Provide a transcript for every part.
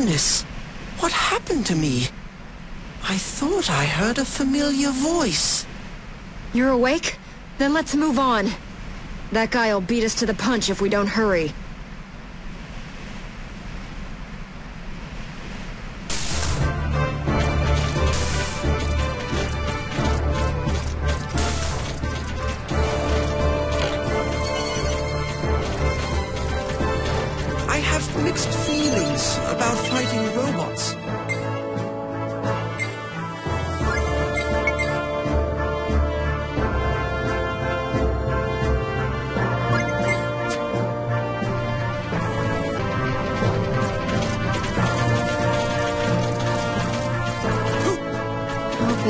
goodness! What happened to me? I thought I heard a familiar voice. You're awake? Then let's move on. That guy'll beat us to the punch if we don't hurry.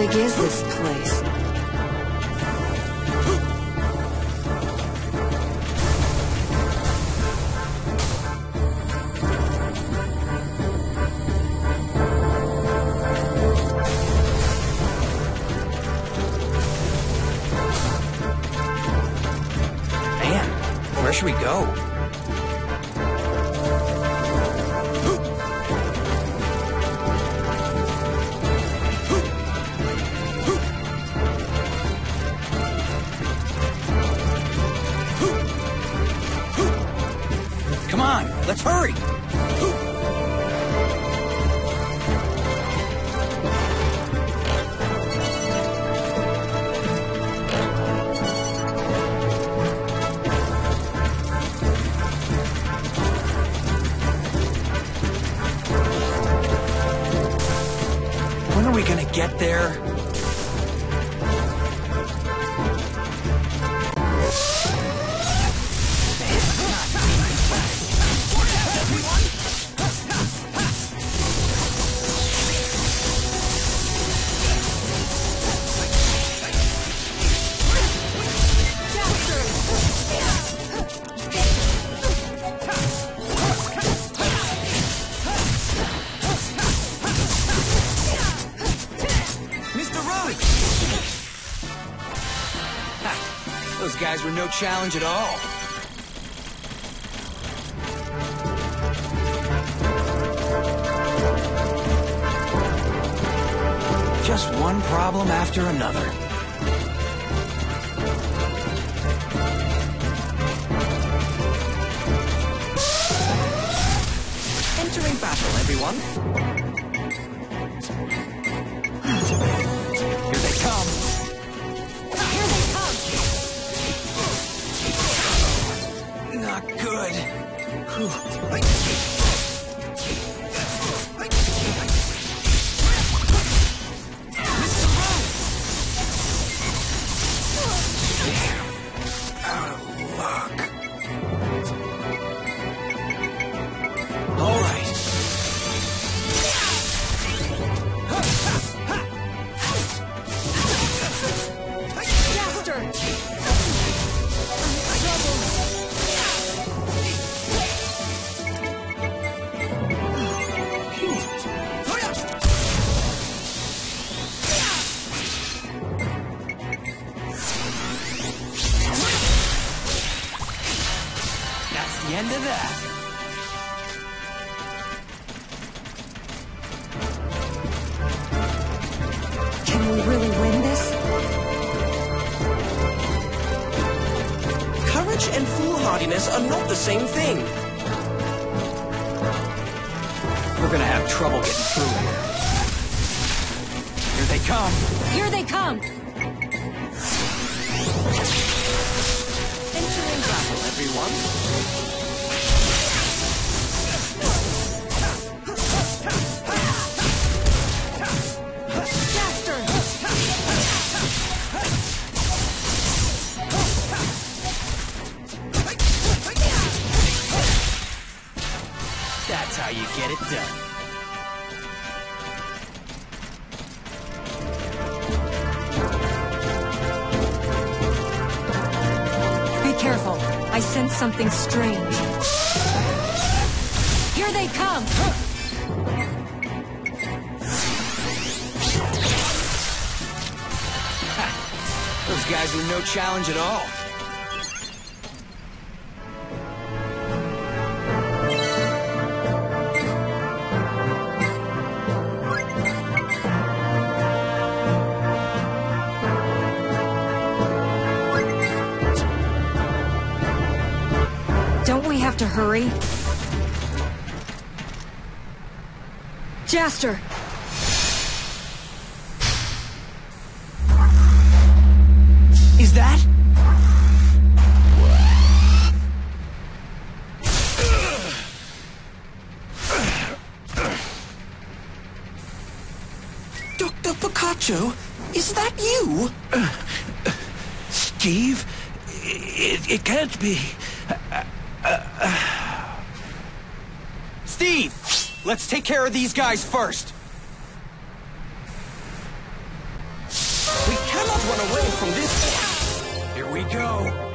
Big is this place? Where should we go? Those guys were no challenge at all. Just one problem after another. Entering battle, everyone. That's the end of that. Can we really win this? Courage and foolhardiness are not the same thing. We're gonna have trouble getting through here. Here they come. Here they come! Sense something strange. Here they come! Those guys were no challenge at all. Hurry. Jaster! Is that? Dr. Pocacchio, is that you? Uh, Steve? It, it can't be. Steve! Let's take care of these guys first. We cannot run away from this. Here we go.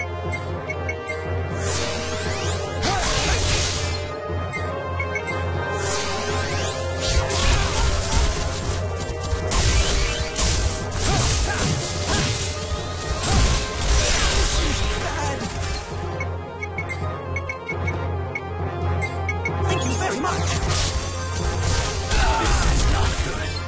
Much. Not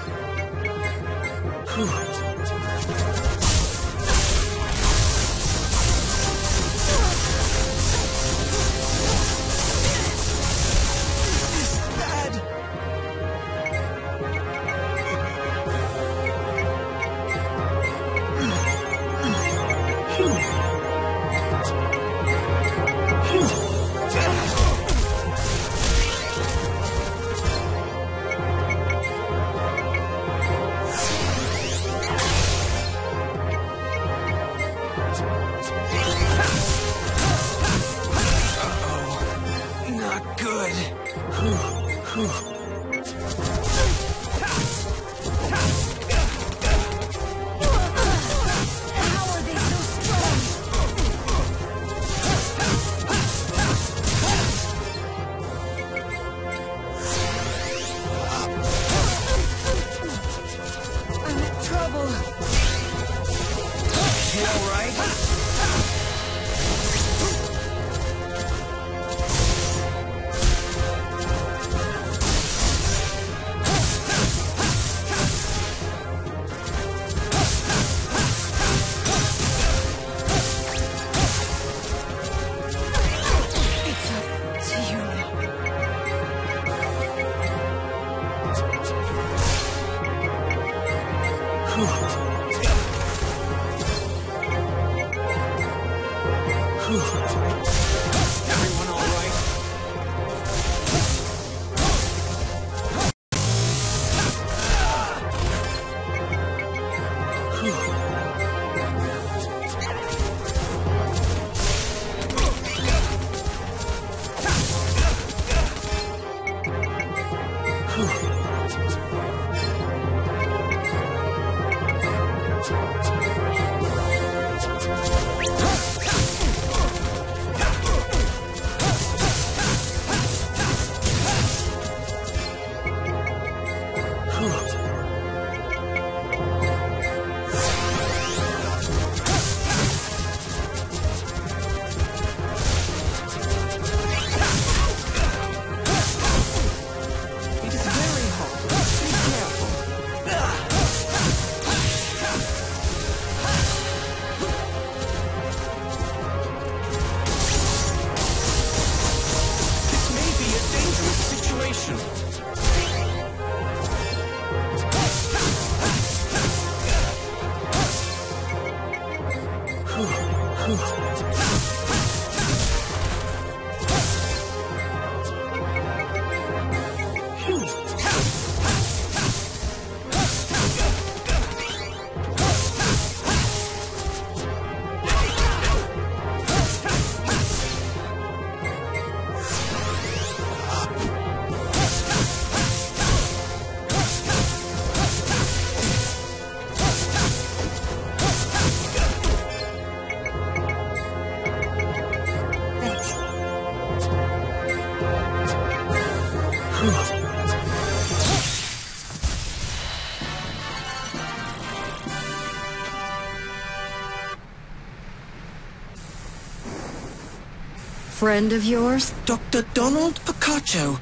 Friend of yours? Dr. Donald Pocacchio.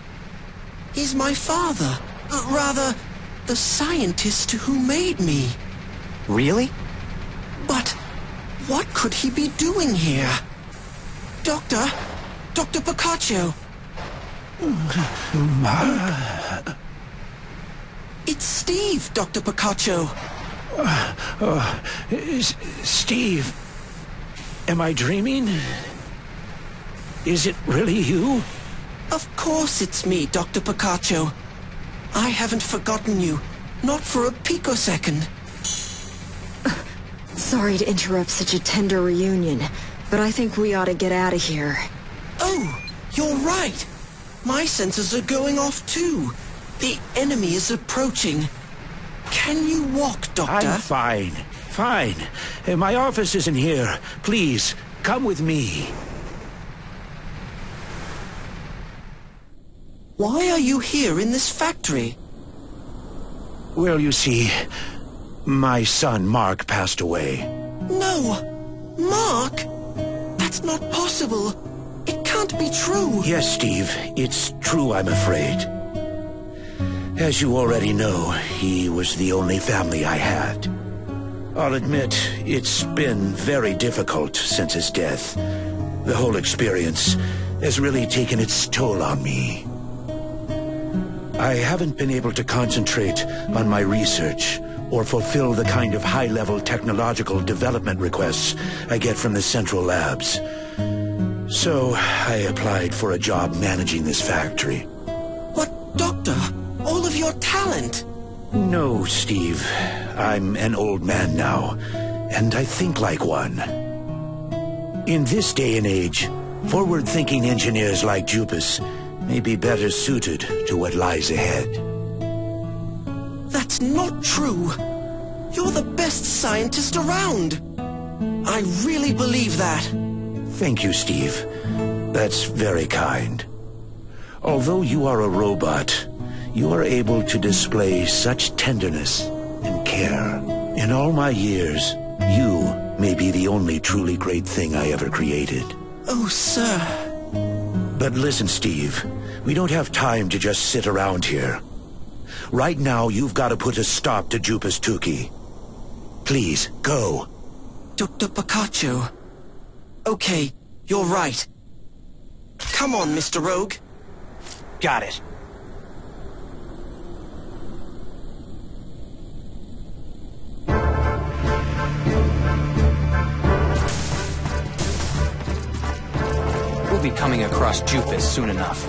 He's my father. Uh, rather, the scientist who made me. Really? But what could he be doing here? Doctor, Dr. Pocacchio. It's Steve, Dr. Pocacchio. S- Steve, am I dreaming? Is it really you? Of course it's me, Dr. Pocacchio. I haven't forgotten you. Not for a picosecond. Sorry to interrupt such a tender reunion, but I think we ought to get out of here. Oh, you're right. My sensors are going off too. The enemy is approaching. Can you walk, Doctor? I'm fine. Fine. Uh, My office isn't here. Please, come with me. Why are you here in this factory? Well, you see, my son Mark passed away. No! Mark! That's not possible. It can't be true. Yes, Steve, it's true, I'm afraid. As you already know, he was the only family I had. I'll admit, it's been very difficult since his death. The whole experience has really taken its toll on me. I haven't been able to concentrate on my research or fulfill the kind of high-level technological development requests I get from the central labs. So I applied for a job managing this factory. But, Doctor, all of your talent. No, Steve. I'm an old man now, and I think like one. In this day and age, forward-thinking engineers like Jupis may be better suited to what lies ahead. That's not true. You're the best scientist around. I really believe that. Thank you, Steve. That's very kind. Although you are a robot, you are able to display such tenderness and care. In all my years, you may be the only truly great thing I ever created. Oh, sir. But listen, Steve, we don't have time to just sit around here. Right now, you've got to put a stop to Jupis Tooki. Please, go. Dr. Pocacchio. Okay, you're right. Come on, Mr. Rogue. Got it. Be coming across Jupis soon enough.